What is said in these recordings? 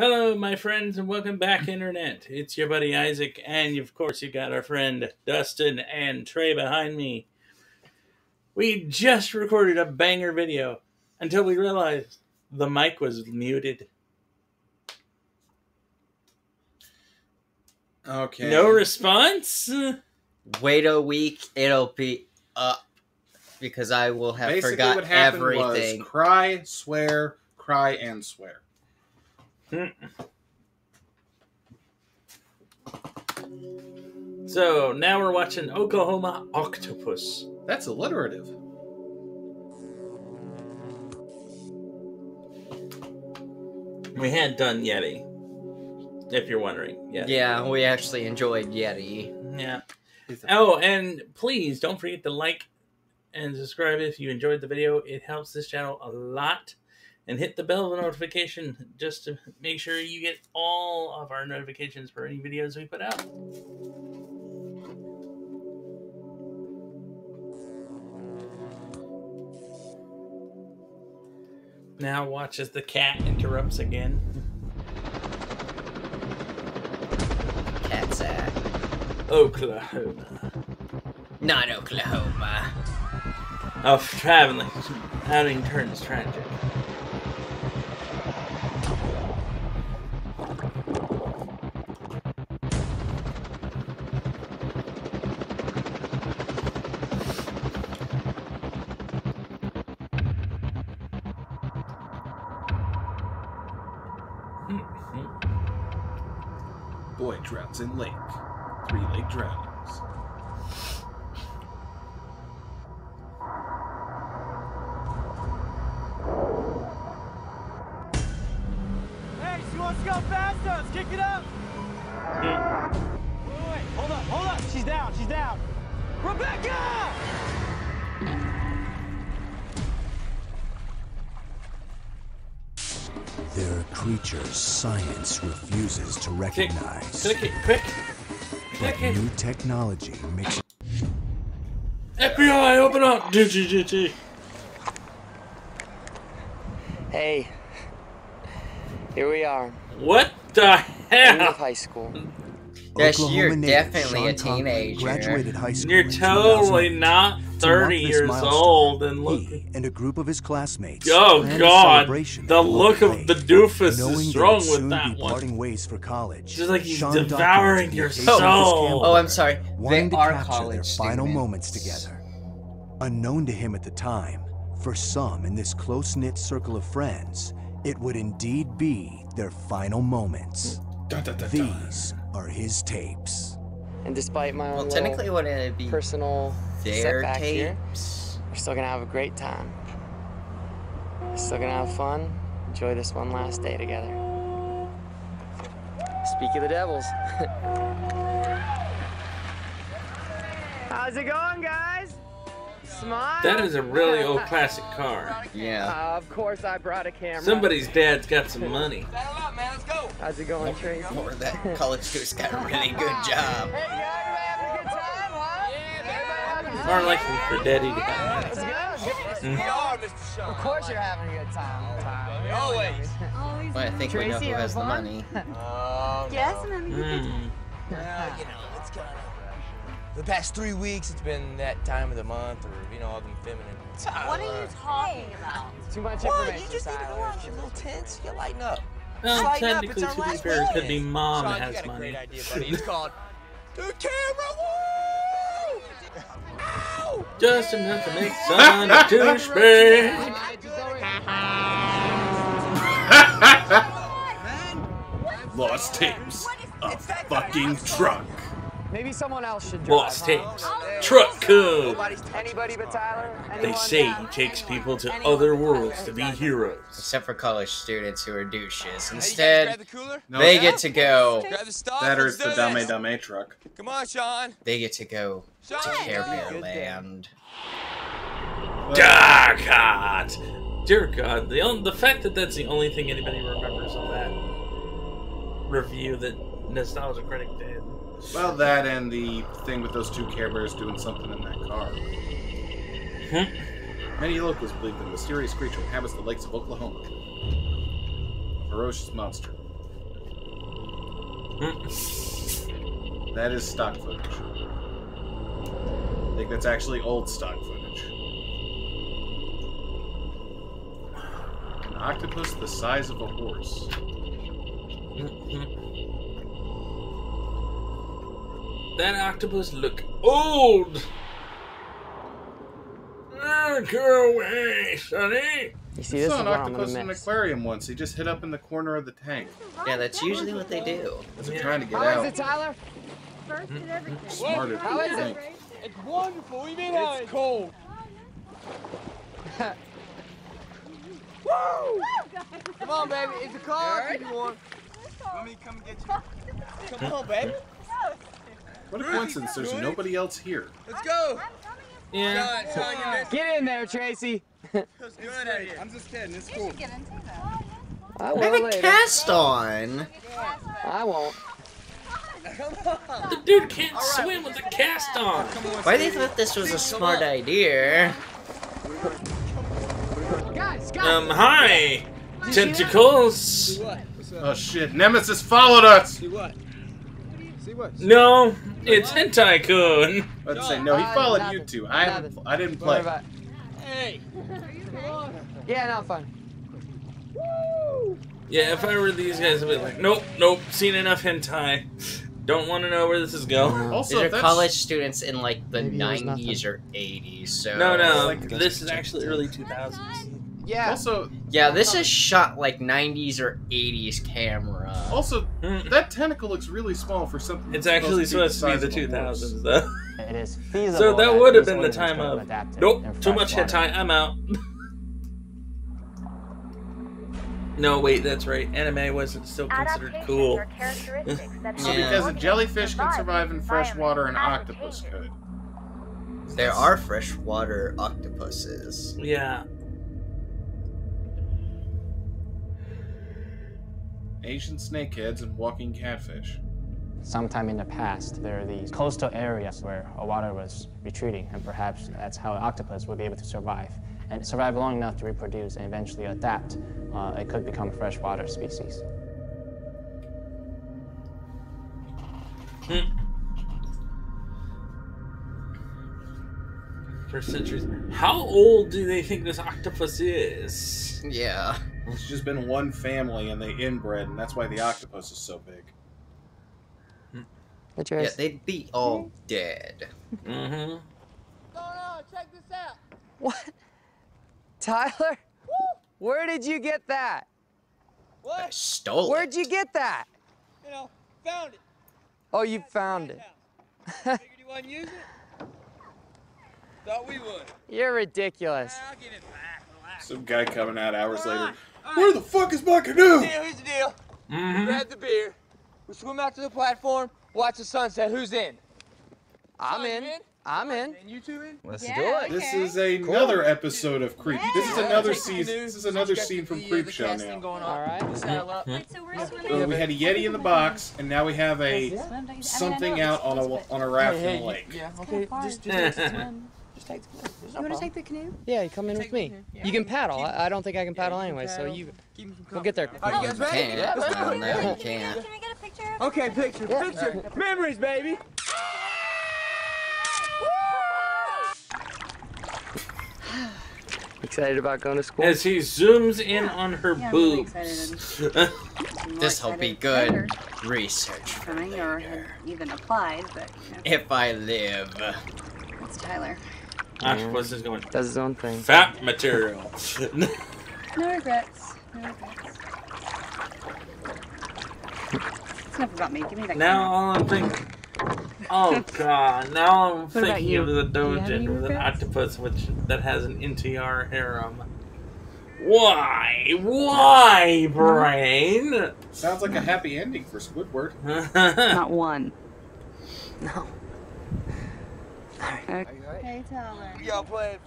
Hello, my friends, and welcome back, Internet. It's your buddy Isaac, and of course, you got our friend Dustin and Trey behind me. We just recorded a banger video until we realized the mic was muted. Okay. No response? Wait a week, it'll be up because I will have Basically, forgot what happened everything. was cry, swear, cry, and swear. Mm. So now we're watching Oklahoma Octopus. That's alliterative. We had done Yeti, if you're wondering. Yeah. Yeah, we actually enjoyed Yeti. Yeah. Oh, and please don't forget to like and subscribe if you enjoyed the video. It helps this channel a lot. And hit the bell for notification just to make sure you get all of our notifications for any videos we put out. Now watch as the cat interrupts again. Cat's at. Oklahoma. Not Oklahoma. Of traveling, outing turns tragic. Wants to go faster. Let's kick it up. Wait, wait, wait. Hold up, hold up. She's down, she's down. Rebecca! There are creatures science refuses to recognize. click it, quick. But Click it. new technology makes FBI, open up! DGGT. Hey, here we are, What the end of hell? high school. Yes, Oklahoma you're native definitely Sean a teenager. Graduated high school You're totally not 30 this years old and look. He and a group of his classmates. Oh god, the look of the doofus is they wrong with that one. parting ways for college. Just like he's Sean devouring your the occasion of his soul. Oh, I'm sorry. They to are college their final students. moments together. Unknown to him at the time, for some in this close-knit circle of friends, it would indeed be their final moments. Dun, dun, dun, dun. These are his tapes. And despite my own Well, little technically, wouldn't it be personal their setback here, tapes? we're still gonna have a great time. We're still gonna have fun. Enjoy this one last day together. Speak of the devils. How's it going, guys? Smile. That is a really old classic car. Yeah. Uh, of course, I brought a camera. Somebody's dad's got some money. How's it going, Tracy? Or that college student's got a really good job. Hey, you everybody having a good time, huh? Everybody More likely for daddy to have Let's money. go. Mm. Of course you're having a good time. time. Always. Always. Well, I think we know who has the money. Yes, and then Mm. Well, you know, it's kind of. The past three weeks, it's been that time of the month, or you know, all them feminine. what are you talking about? Too much What? information. You just need to Tyler. relax. You're a little tense. You lighten up. Well, Lighten up, technically, it's our to be fair, it could be mom Sean, that you has got a money. great idea, buddy. It's called the camera woo. Ow! Just enough to make son a douchebag. Lost tapes. A fucking truck. Maybe someone else should drive. Lost huh? tapes. Truck code. Anybody but Tyler? They Anyone? say he takes people to other worlds to be heroes. Except for college students who are douches. Hey, you guys grab Instead, the cooler? No, they get to go. Grab the stuff. that or let's the do Dame. Dame truck. Come on, Sean. They get to go Sean. to Care Bear. Land. Dark Heart. Dear God, the only, the fact that that's the only thing anybody remembers of that review that Nostalgia Critic did. Well, that and the thing with those two Care Bears doing something in that car. Hmm. Many locals believe that a mysterious creature inhabits the lakes of Oklahoma. A ferocious monster. Mm. That is stock footage. I think that's actually old stock footage. An octopus the size of a horse. That octopus look old. Ah, go away, sonny. You see, I this saw an what octopus gonna in an aquarium once. He just hid up in the corner of the tank. Yeah, that's usually what they do. Was he trying to get How out? is it, Tyler? First and everything. Smarter How than is you it? It's wonderful. What do you mean it's cold? Woo! Come on, baby. It's a car. If you want. Want me come get you? Come on, baby. What a coincidence, there's nobody else here. Let's go. Yeah. Son, son, you missed Get in there, Tracy. good. I'm just kidding. It's cool. Get into. I I will have a cast on. I won't. Come on. The dude can't swim with a cast on. Why they thought this was a smart idea? Guys, guys. Um, hi, tentacles. Oh shit, Nemesis followed us! See what? See? No, it's Hentai Kun. Let's say, no, he followed you two. I haven't, I didn't play. about it. Hey. Yeah, no, fine. Yeah, if I were these guys, I'd be like, nope, nope, seen enough hentai. Don't want to know where this is going. Also, These are that's- college students in like the Maybe 90s or 80s. So No, no, like- this is actually early 2000s. Yeah. Also, Yeah, this is shot like 90s or 80s camera. also, Mm. that tentacle looks really small for something. It's that's actually supposed to be the size of a horse. 2000s, though. It is feasible. So that that would have been the time of, nope, too much fresh water. hentai, I'm out. no, wait, that's right. Anime wasn't still considered cool. So Yeah. because a jellyfish can survive in fresh water, an octopus could. There are freshwater octopuses. Yeah. Asian snakeheads and walking catfish. Sometime in the past, there are these coastal areas where water was retreating, and perhaps that's how an octopus would be able to survive and survive long enough to reproduce and eventually adapt. Uh, it could become a freshwater species. For centuries. How old do they think this octopus is? Yeah. It's just been one family and they inbred, and that's why the octopus is so big. But Yeah, they'd be all dead. Mm-hmm. check this out. What? Tyler? Where did you get that? I What? stole it. Where'd you get that? You know, found it. Oh, you found it. Figured you wouldn't use it. Thought we would. You're ridiculous. I'll give it back. Relax. Some guy coming out hours later. All right. Where the fuck is my canoe? Deal, here's the deal. Mm-hmm. Grab the beer. We swim out to the platform. Watch the sunset. Who's in? I'm Son, in. I'm in. And you two in? Let's Yeah, do it. This is another episode of Creep. This is another season. This is another Got scene from uh, Creep the Show casting now. Going on. All right. Saddle up. Wait, so we're Uh, swimming. we had a Yeti in the box, and now we have a something out on a on a raft in the lake. Yeah, okay. Just, just, take the canoe. Just take the canoe. There's no You want to take the canoe? Yeah, you come in with me. You can paddle. I, I don't think I can paddle anyway, so you Keep 'em from we'll get there. Are you guys ready? can't. Yeah, No, no, you can't. Can we get a picture Okay, picture, picture. Memories, baby. Excited about going to school? As he zooms in on her Yeah, I'm really boobs. This'll be good research for Coming or had later. even applied, but you know, If I live. it's Tyler. Ah, octopus is going, Does his own thing. fat material. No regrets. No regrets. It's enough about me. Give me that now all I'm thinking, oh god, now I'm about thinking of the Do you have dojin with an octopus which that has an NTR harem. Why? Why, brain? Sounds like a happy ending for Squidward. Not one. No. Okay. Hey, Tyler. Y'all playing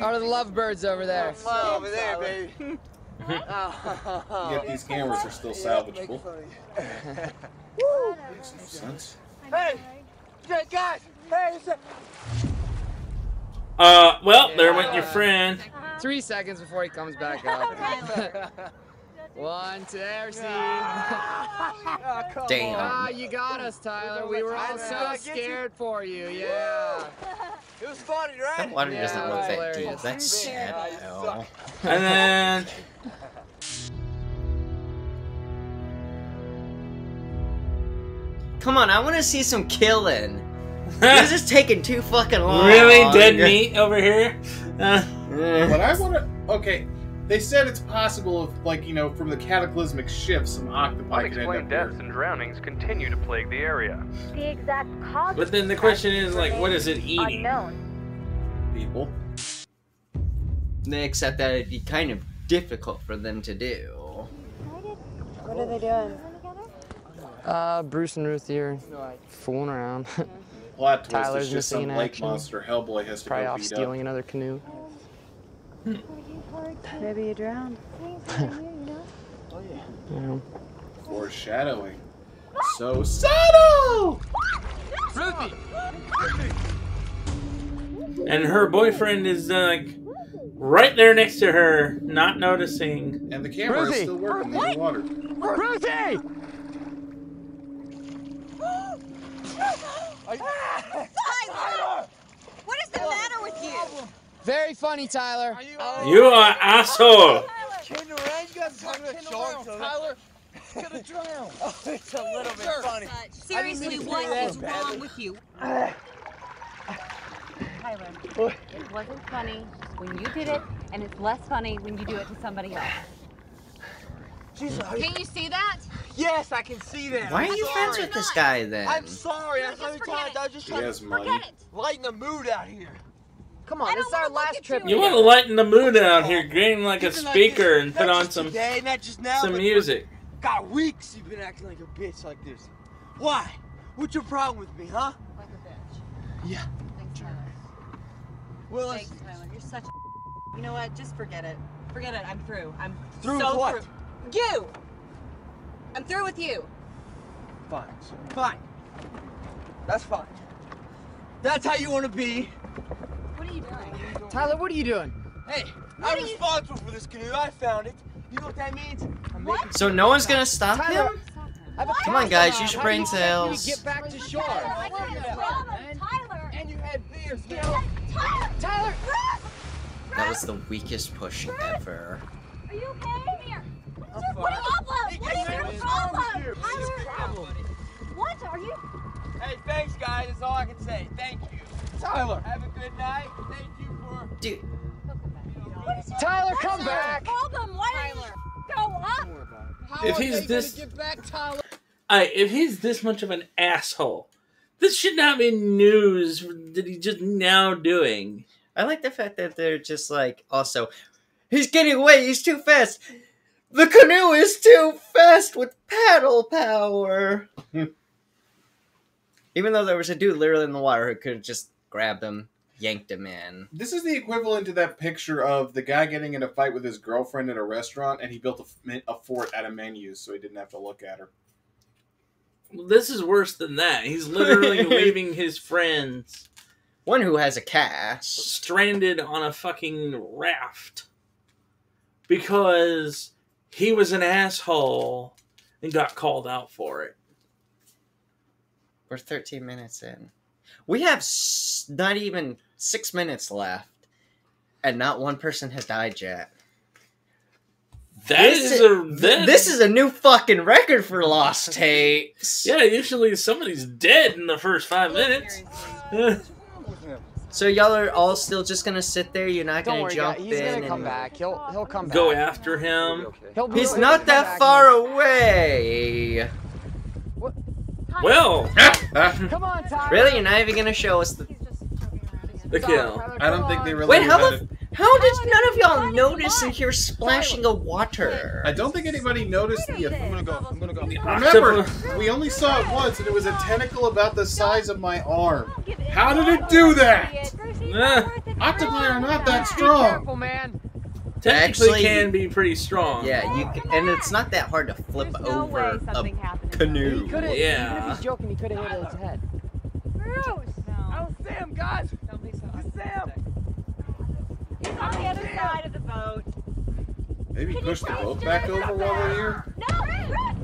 Are the lovebirds over there? fun over there, baby. Yet these cameras are still salvageable. Makes no sense. Hey, hey, guys. Hey, uh, well, there went your friend. Three seconds before he comes back up. One, two, there, see. Damn. Ah, you got us, Tyler. We were all so scared for you. Yeah. It was funny, right? That water Yeah, doesn't look that deep. That's sad. And then Come on, I want to see some killing. this is taking too fucking long. really dead meat over here. Uh. But I want to. Okay, they said it's possible if, like, you know, from the cataclysmic shift, some octopi could end up Unexplained deaths here. and drownings continue to plague the area. The exact cause. but then the question is like, what is it eating? Unknown. People. Except that it'd be kind of difficult for them to do. What are they doing? Uh, Bruce and Ruth here, fooling around. Plot twist Tyler's is just missing some in lake action. monster Hellboy has to Probably go off beat stealing up. another canoe. Maybe you drowned. Yeah. Foreshadowing. So subtle! Ruthie! And her boyfriend is uh, like right there next to her, not noticing. And the camera is still working in the water. Ruthie! Tyler! What is the matter with you? Very funny, Tyler. You oh, are asshole. Turn around, you guys are talking about sharks. Tyler, gonna drown. Oh, it's a little bit funny. seriously, mean to what say bad. wrong with you? Tyler, it wasn't funny when you did it, and it's less funny when you do it to somebody else. Jesus. Can you see that? Yes, I can see that. Why I'm are you friends with this guy then? I'm sorry. I Just was forget trying. it. I was just She trying to money. Forget it. lighten the mood out here. Come on, don't this is our last trip. you. You want to lighten the mood out here, getting like a Even like speaker and put on some today, now, some music. Got weeks you've been acting like a bitch like this. Why? What's your problem with me, huh? Like a bitch. Yeah. Thanks, Tyler. Well, Thanks, Tyler. You're such a. You know what? Just forget it. Forget it. I'm through. I'm Through so with what? through. You. I'm through with you. fine. Fine. That's fine. That's how you want to be. What are you doing? Tyler, what are you doing? Hey, What I'm are you- responsible for this canoe. I found it. You know what that means? What? So no one's gonna stop Tyler, him? I have a Come on, guys, use your brain you expect me cells. to get back to shore. I got a problem, Tyler. And you had beers, man. Tyler. Tyler! That was the weakest push ever. Are you okay? Here. What's your fine. problem? Hey, What is hey, your problem? wrong with you? What's your problem? What are you? Hey, thanks, guys. That's all I can say. Thank you. Tyler! Have a good night. Thank you for. Dude, What is your Tyler, come your back. problem? Why did you go up? How If are he's they this- get back, Tyler? I, if he's this much of an asshole, this should not be news that he's just now doing. I like the fact that they're just like, also, he's getting away, he's too fast. The canoe is too fast with paddle power. Even though there was a dude literally in the water who could have just grabbed him, yanked him in. This is the equivalent to that picture of the guy getting in a fight with his girlfriend at a restaurant, and he built a fort out of menus so he didn't have to look at her. This is worse than that. He's literally leaving his friends One who has a cast. stranded on a fucking raft because he was an asshole and got called out for it. We're 13 minutes in. We have s- not even six minutes left, and not one person has died yet. That This is i- a that, This is a new fucking record for Lost Tapes. yeah. Usually somebody's dead in the first five minutes. So y'all are all still just gonna sit there. You're not Don't gonna worry, jump guys. He's in. gonna come back. He'll he'll come back. Go after him. He'll be- He's he'll not come that back far once- away. Well, Come on, Tyler. Really, you're not even gonna show us the. the kill. I don't think they really. Wait, how knew the? How did none of y'all notice and hear splashing of water? I don't think anybody noticed the. I'm gonna go. I'm gonna go. Ah, Remember, we only saw it once, and it was a tentacle about the size of my arm. How did it do that? Octopi are not that Be strong. careful, man. Technically, Actually- can be pretty strong. Yeah, you can, and it's not that hard to flip There's no way over a happened. canoe. He could've, Yeah. Even if he's joking, he could have hit his head. Bruce! Oh, Sam, guys. Don't be so Sam. He's on the other side of the boat. Maybe push the boat back over while we're here. No,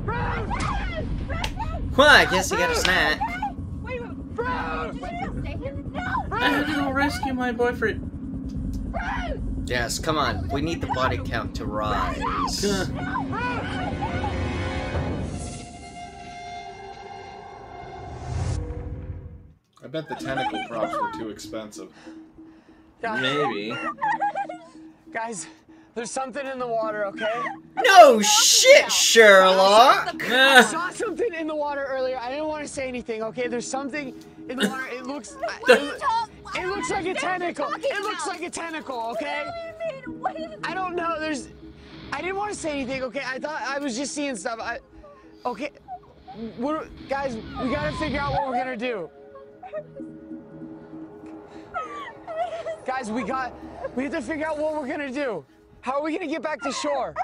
Bruce! Bruce! Bruce! Well, I guess you got a snack. Wait, Bruce! Bruce! I had to go rescue my boyfriend. Yes, come on. We need the body count to rise. I bet the tentacle props were too expensive. Maybe. Guys, there's something in the water, okay? No shit, Sherlock! I saw something in the water earlier. I didn't want to say anything, okay? There's something in the water. It looks. It, it looks like a tentacle. It looks like a tentacle, okay? I don't know. There's. I didn't want to say anything, okay? I thought I was just seeing stuff. I. Okay. What, guys, we gotta figure out what we're gonna do. Guys, we got. We have to figure out what we're gonna do. How are we gonna get back to shore?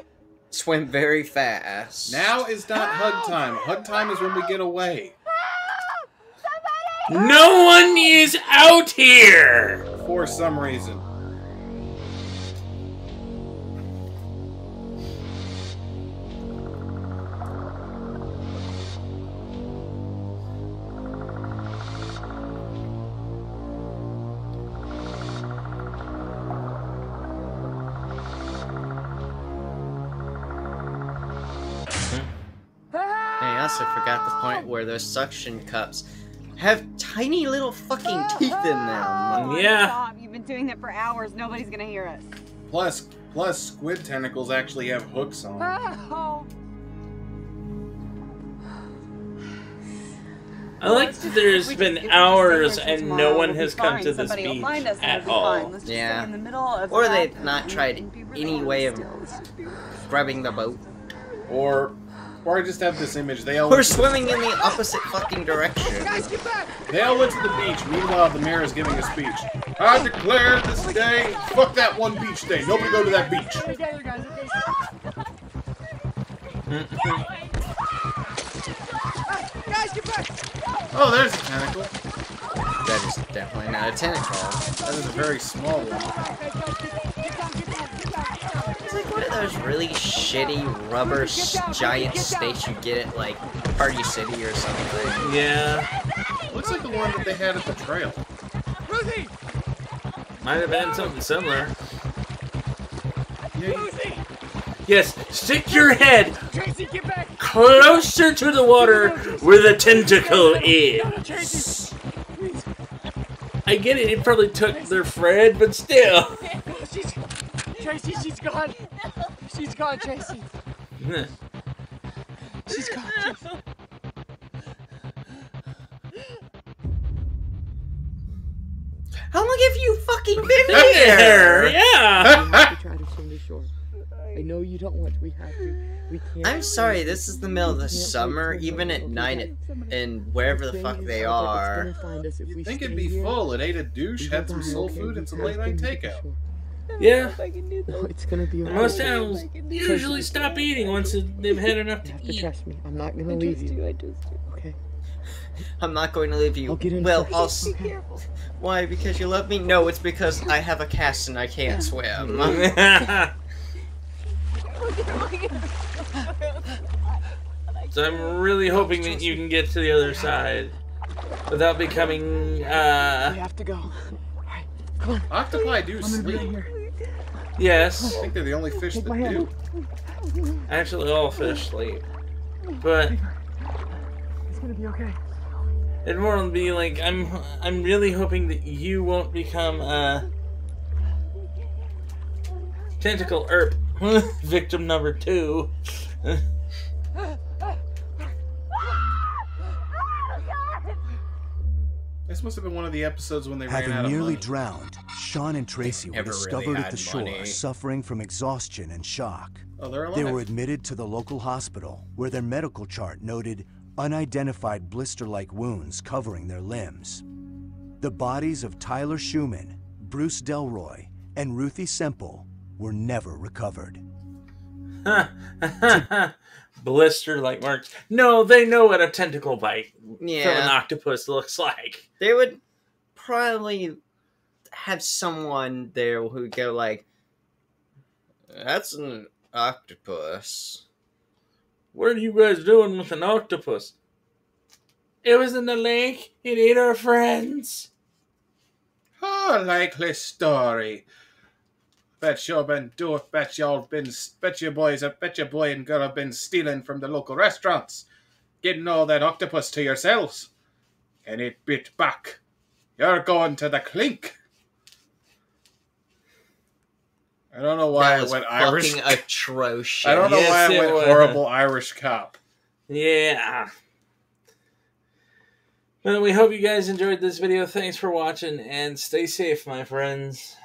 Swim very fast. Now is not hug time. Hug time is when we get away. Somebody! No one is out here! For some reason. Where those suction cups have tiny little fucking teeth in them. Oh yeah. Stop. You've been doing that for hours. Nobody's gonna hear us. Plus, plus, squid tentacles actually have hooks on. them. Oh. I like that there's been hours and no one has come to this Somebody beach us at it'll all. fine. Let's just Yeah. the Or they've not tried any way of scrubbing the boat. Or, or I just have this image. They all We're swimming in the opposite fucking direction. Guys, get back! They all went to the beach. Meanwhile, the mayor is giving a speech. I declare this day, fuck that one beach day. Nobody go to that beach. Guys. Guys, get back! Oh, there's a tentacle. That is definitely not a tentacle. That is a very small one. Those really shitty rubber s- giant snakes you get at like Party City or something. Yeah. Looks like the one that they had at the trail. Ruthie! Might have been something similar. Ruthie! Yes, stick your head Tracy, closer to the water where the tentacle is. I get it, it probably took their friend, but still. Tracy, she's gone. She's gone, Tracy. She's gone. Tracy. How long have you fucking been here? yeah. try to swim to shore. I know you don't want. We have to. We can't. I'm sorry, this is the middle of the summer, even at night at, and wherever the fuck they are. You'd think it'd be full. It ate a douche, had some soul food, and some late night takeout. Yeah. No, it's gonna be okay. Most animals usually stop eating once they've had enough to You have to eat. trust me. I'm not gonna leave you. I just Okay. I'm not going to leave you. I'll get in well, first. I'll. s- Why? Because you love me? No, it's because I have a cast and I can't swim. so I'm really hoping that you can get to the other side without becoming, uh, We have to go. Alright, come on. Octopi do I'm gonna be right sleep. Here. yes. I think they're the only fish that do. Actually, all fish sleep. But It's gonna be okay. it'd more be like I'm. I'm really hoping that you won't become a... tentacle erp victim number two. This must have been one of the episodes when they ran out Having of nearly money. drowned, Sean and Tracy were never really discovered at the shore money. suffering from exhaustion and shock. Oh, they're They were admitted to the local hospital, where their medical chart noted unidentified blister-like wounds covering their limbs. The bodies of Tyler Schumann, Bruce Delroy, and Ruthie Semple were never recovered. Blister like marks. No, they know what a tentacle bite from an octopus looks like. They would probably have someone there who would go like, That's an octopus. What are you guys doing with an octopus? It was in the lake. It ate our friends. Oh, likely story. Bet you been do it. Bet y'all been. Bet your boys. I bet your boy and girl have been stealing from the local restaurants, getting all that octopus to yourselves, and it bit back. You're going to the clink. I don't know why that I was went fucking Irish. atrocious. I don't know Yes, why I it went was. horrible Irish cop. Yeah. Well, we hope you guys enjoyed this video. Thanks for watching and stay safe, my friends.